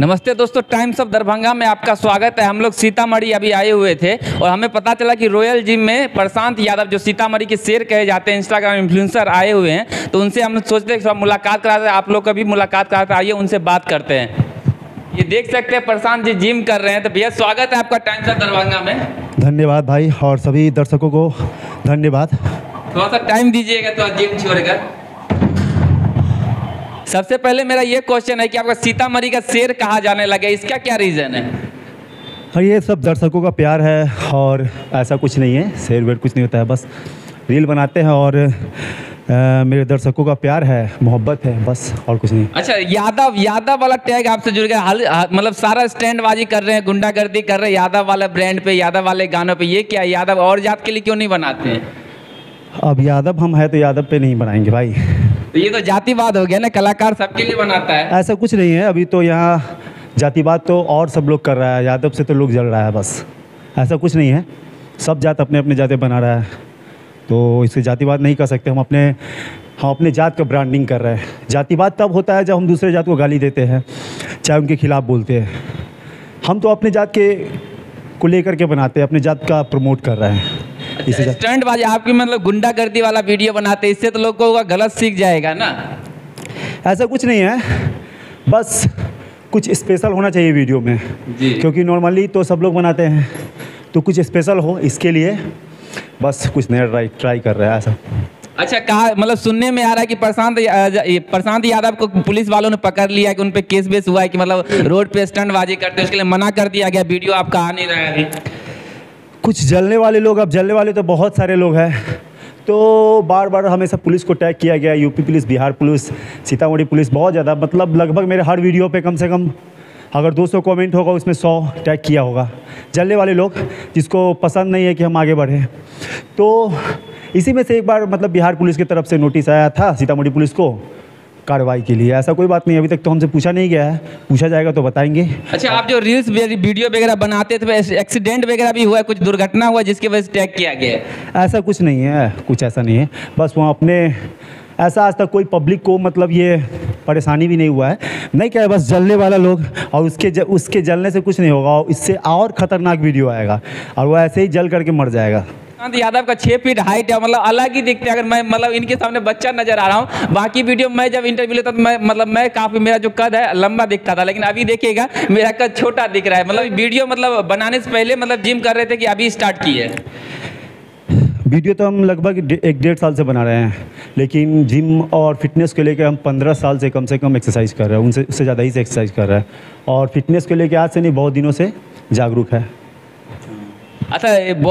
नमस्ते दोस्तों times of Darbhanga में आपका स्वागत है। हम लोग सीतामढ़ी अभी आए हुए थे और हमें पता चला कि रॉयल जिम में प्रशांत यादव जो सीतामढ़ी के शेर कहे जाते हैं इंस्टाग्राम इन्फ्लुएंसर आए हुए हैं तो उनसे हम सोचते हैं मुलाकात कराते हैं आप लोग का भी मुलाकात कराते आइए उनसे बात करते हैं। ये देख सकते हैं प्रशांत जी जिम कर रहे हैं। तो भैया स्वागत है आपका टाइम्स ऑफ़ दरभंगा में। धन्यवाद भाई और सभी दर्शकों को धन्यवाद। थोड़ा सा टाइम दीजिएगा तो जिम छोड़कर। सबसे पहले मेरा ये क्वेश्चन है कि आपका सीतामढ़ी का शेर कहा जाने लगे? इसका क्या रीज़न है? हाँ ये सब दर्शकों का प्यार है और ऐसा कुछ नहीं है। शेर वेर कुछ नहीं होता है बस रील बनाते हैं और अ, मेरे दर्शकों का प्यार है मोहब्बत है बस और कुछ नहीं। अच्छा यादव यादव वाला टैग आपसे जुड़ गया। हाल मतलब सारा स्टैंडबाजी कर रहे हैं गुंडागर्दी कर रहे हैं यादव वाले ब्रांड पे यादव वाले गानों पे। ये क्या? यादव और जात के लिए क्यों नहीं बनाते हैं? अब यादव हम हैं तो यादव पे नहीं बनाएँगे भाई। तो ये तो जातिवाद हो गया ना, कलाकार सबके लिए बनाता है। ऐसा कुछ नहीं है, अभी तो यहाँ जातिवाद तो और सब लोग कर रहा है, यादव से तो लोग जल रहा है बस। ऐसा कुछ नहीं है, सब जात अपने अपने जाते बना रहा है। तो इसे जातिवाद नहीं कर सकते, हम अपने हम अपने जात का ब्रांडिंग कर रहे हैं। जातिवाद तब होता है जब हम दूसरे जात को गाली देते हैं, चाहे उनके खिलाफ बोलते हैं। हम तो अपने जात के को लेकर के बनाते हैं, अपने जात का प्रमोट कर रहे हैं। इसे जात बाजी आपकी मतलब गुंडागर्दी वाला वीडियो बनाते इससे तो लोगों का गलत सीख जाएगा ना? ऐसा कुछ नहीं है। बस कुछ स्पेशल होना चाहिए वीडियो में। जी। क्योंकि नॉर्मली तो सब लोग बनाते हैं। तो कुछ स्पेशल हो इसके लिए। बस कुछ नया ट्राई ट्राई कर रहे हैं ऐसा। अच्छा कहा मतलब सुनने में आ रहा है कि प्रशांत प्रशांत यादव को पुलिस वालों ने पकड़ लिया कि उन पे केस बेस हुआ है कि मतलब रोड पे स्टंट बाजी करते उसके लिए मना कर दिया गया वीडियो आपका आ नहीं रहा है। कुछ जलने वाले लोग, अब जलने वाले तो बहुत सारे लोग हैं। तो बार बार हमेशा पुलिस को टैग किया गया UP police, Bihar police, Sitamarhi police, बहुत ज़्यादा मतलब लगभग मेरे हर वीडियो पे कम से कम अगर 200 कमेंट होगा, उसमें 100 टैग किया होगा। जलने वाले लोग, जिसको पसंद नहीं है कि हम आगे बढ़ें। तो इसी में से एक बार मतलब बिहार पुलिस की तरफ़ से नोटिस आया था, सीतामढ़ी पुलिस को। कार्रवाई के लिए। ऐसा कोई बात नहीं अभी तक तो हमसे पूछा नहीं गया है। पूछा जाएगा तो बताएँगे। अच्छा आप जो रील्स वीडियो वगैरह बनाते थे एक्सीडेंट वगैरह भी हुआ कुछ दुर्घटना हुआ है जिसकी वजह से टैग किया गया है? ऐसा कुछ नहीं है कुछ ऐसा नहीं है। बस वहाँ अपने ऐसा आज तक कोई पब्लिक को मतलब ये परेशानी भी नहीं हुआ है। नहीं क्या है बस जलने वाला लोग और उसके ज, उसके जलने से कुछ नहीं होगा और इससे और ख़तरनाक वीडियो आएगा और वो ऐसे ही जल करके मर जाएगा। प्रशांत यादव का छः फीट हाइट है मतलब अलग ही दिखते हैं। अगर मैं मतलब इनके सामने बच्चा नज़र आ रहा हूँ, बाकी वीडियो में जब इंटरव्यू लेता तो मैं मतलब मैं काफ़ी, मेरा जो कद है, लंबा दिखता था। लेकिन अभी देखिएगा, मेरा कद छोटा दिख रहा है। मतलब वीडियो मतलब बनाने से पहले मतलब जिम कर रहे थे कि अभी स्टार्ट किए है। वीडियो तो हम लगभग एक डेढ़ साल से बना रहे हैं। लेकिन जिम और फिटनेस को लेकर हम पंद्रह साल से कम से कम एक्सरसाइज कर रहे हैं। उनसे, उससे ज़्यादा ही से एक्सरसाइज कर रहे हैं। और फिटनेस को लेकर आज से नहीं, बहुत दिनों से जागरूक है। अच्छा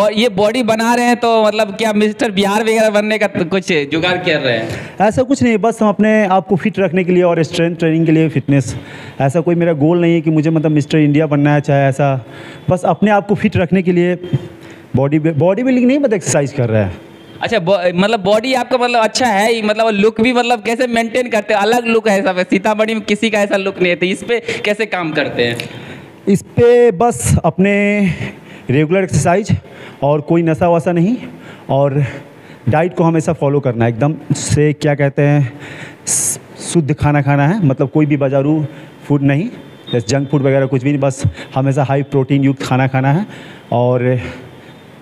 ये बॉडी बना रहे हैं तो मतलब क्या मिस्टर बिहार वगैरह बनने का तो कुछ जुगाड़ कर रहे हैं? ऐसा कुछ नहीं बस हम अपने आप को फिट रखने के लिए और स्ट्रेंथ ट्रेनिंग के लिए फिटनेस ऐसा कोई मेरा गोल नहीं है कि मुझे मतलब मिस्टर इंडिया बनना है चाहे ऐसा। बस अपने आप को फिट रखने के लिए बॉडी बॉडी बिल्डिंग नहीं मतलब एक्सरसाइज कर रहा है। अच्छा मतलब बॉडी आपका मतलब अच्छा है ही मतलब लुक भी मतलब कैसे मेंटेन करते हैं? अलग लुक है सब सीतामढ़ी में किसी का ऐसा लुक नहीं है तो इस पर कैसे काम करते हैं? इस पर बस अपने रेगुलर एक्सरसाइज और कोई नशा वसा नहीं और डाइट को हमेशा फॉलो करना है एकदम से क्या कहते हैं, शुद्ध खाना खाना है मतलब कोई भी बाजारू फ़ूड नहीं जंक फ़ूड वगैरह कुछ भी नहीं, बस हमेशा हाई प्रोटीन युक्त खाना खाना है और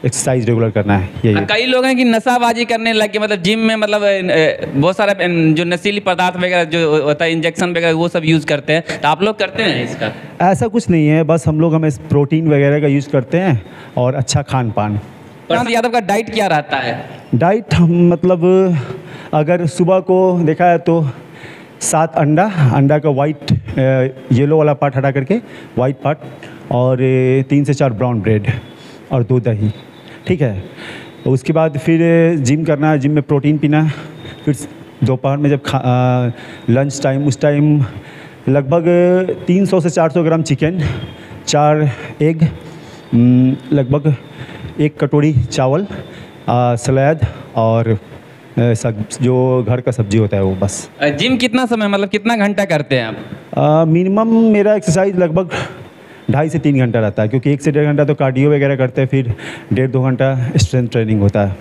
एक्सरसाइज रेगुलर करना है यही कई लोग हैं कि नशाबाजी करने लग लगे मतलब जिम में मतलब बहुत सारा जो नशीली पदार्थ वगैरह जो होता है इंजेक्शन वगैरह वो सब यूज़ करते हैं। तो आप लोग करते हैं इसका? ऐसा कुछ नहीं है बस हम लोग हमें प्रोटीन वगैरह का यूज़ करते हैं और अच्छा खान पान प्रशांत यादव का डाइट क्या रहता है? डाइट मतलब अगर सुबह को देखा है तो सात अंडा अंडा का वाइट येलो वाला पार्ट हटा करके वाइट पार्ट और तीन से चार ब्राउन ब्रेड और दो दही। ठीक है। उसके बाद फिर जिम करना है जिम में प्रोटीन पीना है। फिर दोपहर में जब खा लंच टाइम उस टाइम लगभग 300 से 400 ग्राम चिकन चार एग लगभग एक कटोरी चावल सलाद और सब जो घर का सब्ज़ी होता है वो बस। जिम कितना समय मतलब कितना घंटा करते हैं आप? मिनिमम मेरा एक्सरसाइज लगभग ढाई से तीन घंटा रहता है क्योंकि एक से डेढ़ घंटा तो कार्डियो वगैरह करते हैं फिर डेढ़ दो घंटा स्ट्रेंथ ट्रेनिंग होता है।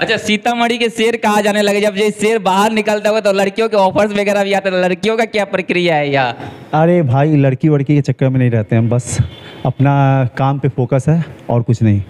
अच्छा सीतामढ़ी के शेर कहा जाने लगे? जब ये शेर बाहर निकलता हुआ तो लड़कियों के ऑफर्स वगैरह भी आते हैं लड़कियों का क्या प्रक्रिया है यहाँ अरे भाई लड़की वड़की के चक्कर में नहीं रहते हम बस अपना काम पे फोकस है और कुछ नहीं।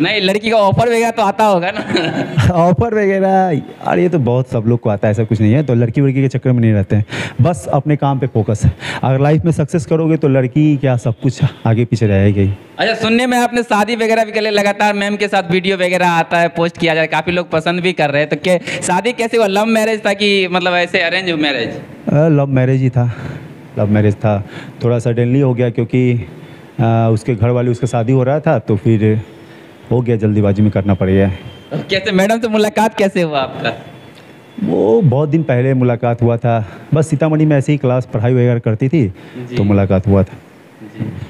नहीं लड़की का ऑफ़र वगैरह तो आता होगा ना। ऑफ़र वगैरह अरे ये तो बहुत सब लोग को आता है ऐसा कुछ नहीं है। तो लड़की वड़की के चक्कर में नहीं रहते हैं। बस अपने काम पे फोकस है अगर लाइफ में सक्सेस करोगे तो लड़की क्या सब कुछ आगे पीछे रहेगी ही। अच्छा सुनने में आपने शादी वगैरह भी कर लिया लगातार मैम के साथ वीडियो वगैरह आता है पोस्ट किया जाए काफ़ी लोग पसंद भी कर रहे हैं। तो क्या शादी कैसे हुआ? लव मैरिज था कि मतलब ऐसे अरेंज मैरिज लव मैरिज ही था। लव मैरिज था। थोड़ा सडनली हो गया क्योंकि उसके घर वाले उसका शादी हो रहा था तो फिर हो गया जल्दीबाजी में करना पड़ गया कैसे मैडम से मुलाकात कैसे हुआ आपका? वो बहुत दिन पहले मुलाकात हुआ था। बस सीतामढ़ी में ऐसे ही क्लास पढ़ाई वगैरह करती थी तो मुलाकात हुआ था।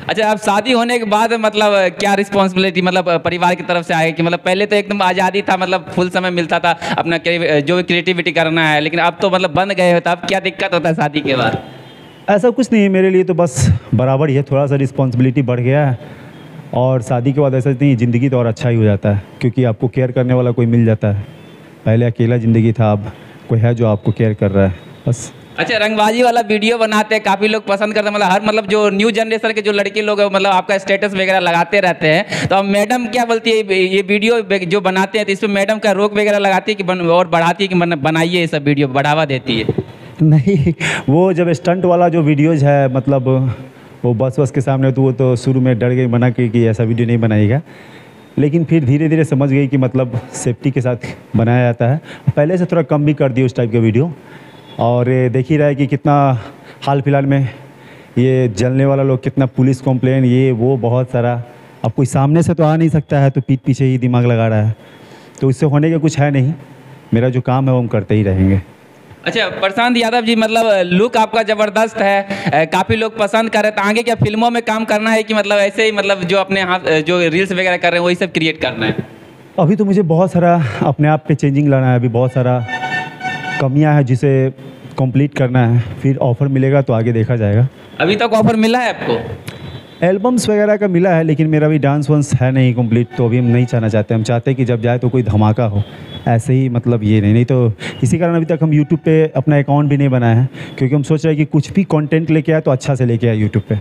अच्छा अब शादी होने के बाद मतलब क्या रिस्पॉन्सिबिलिटी मतलब परिवार की तरफ़ से आए कि मतलब पहले तो एकदम आज़ादी था मतलब फुल समय मिलता था अपना जो भी क्रिएटिविटी करना है लेकिन अब तो मतलब बंद गए हो तो अब क्या दिक्कत होता है शादी के बाद? ऐसा कुछ नहीं है मेरे लिए तो बस बराबर ही है थोड़ा सा रिस्पॉन्सिबिलिटी बढ़ गया है। और शादी के बाद ऐसा नहीं ज़िंदगी तो और अच्छा ही हो जाता है क्योंकि आपको केयर करने वाला कोई मिल जाता है। पहले अकेला ज़िंदगी था अब कोई है जो आपको केयर कर रहा है बस। अच्छा रंगबाजी वाला वीडियो बनाते हैं काफ़ी लोग पसंद करते हैं मतलब हर मतलब जो न्यू जनरेशन के जो लड़के लोग हैं मतलब आपका स्टेटस वगैरह लगाते रहते हैं। तो अब मैडम क्या बोलती है ये वीडियो जो बनाते हैं तो इसमें मैडम का रोक वगैरह लगाती है कि बन, और बढ़ाती है कि बन- बनाइए ये सब वीडियो बढ़ावा देती है? नहीं वो जब स्टंट वाला जो वीडियोज़ है मतलब वो बस बस के सामने तो वो तो शुरू में डर गई, मना की कि ऐसा वीडियो नहीं बनाएगा। लेकिन फिर धीरे धीरे समझ गई कि मतलब सेफ्टी के साथ बनाया जाता है। पहले से थोड़ा कम भी कर दिया उस टाइप के वीडियो। और देख ही रहा है कि कितना हाल फ़िलहाल में ये जलने वाला लोग कितना पुलिस कंप्लेन ये, वो बहुत सारा। अब कोई सामने से तो आ नहीं सकता है तो पीठ पीछे ही दिमाग लगा रहा है। तो इससे होने का कुछ है नहीं। मेरा जो काम है वो हम करते ही रहेंगे। अच्छा प्रशांत यादव जी मतलब लुक आपका ज़बरदस्त है। काफ़ी लोग पसंद कर रहे हैं तो आगे क्या फ़िल्मों में काम करना है कि मतलब ऐसे ही मतलब जो अपने हाथ जो रील्स वगैरह कर रहे हैं वही सब क्रिएट करना है? अभी तो मुझे बहुत सारा अपने आप पे चेंजिंग लाना है अभी बहुत सारा कमियाँ हैं जिसे कंप्लीट करना है। फिर ऑफ़र मिलेगा तो आगे देखा जाएगा। अभी तक तो ऑफ़र मिला है आपको? एल्बम्स वगैरह का मिला है, लेकिन मेरा भी डांस वंस है नहीं कंप्लीट तो अभी हम नहीं चाहना चाहते। हम चाहते हैं कि जब जाए तो कोई धमाका हो। ऐसे ही मतलब ये नहीं नहीं तो इसी कारण अभी तक हम यूट्यूब पे अपना अकाउंट भी नहीं बनाया है, क्योंकि हम सोच रहे हैं कि कुछ भी कंटेंट लेके आए तो अच्छा से लेके आए यूट्यूब पे।